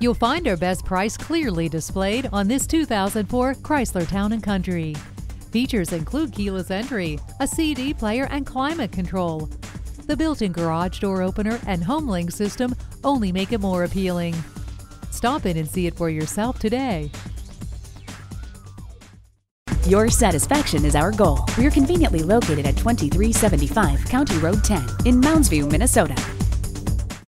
You'll find our best price clearly displayed on this 2004 Chrysler Town & Country. Features include keyless entry, a CD player, and climate control. The built-in garage door opener and HomeLink system only make it more appealing. Stop in and see it for yourself today. Your satisfaction is our goal. We're conveniently located at 2375 County Road 10 in Mounds View, Minnesota.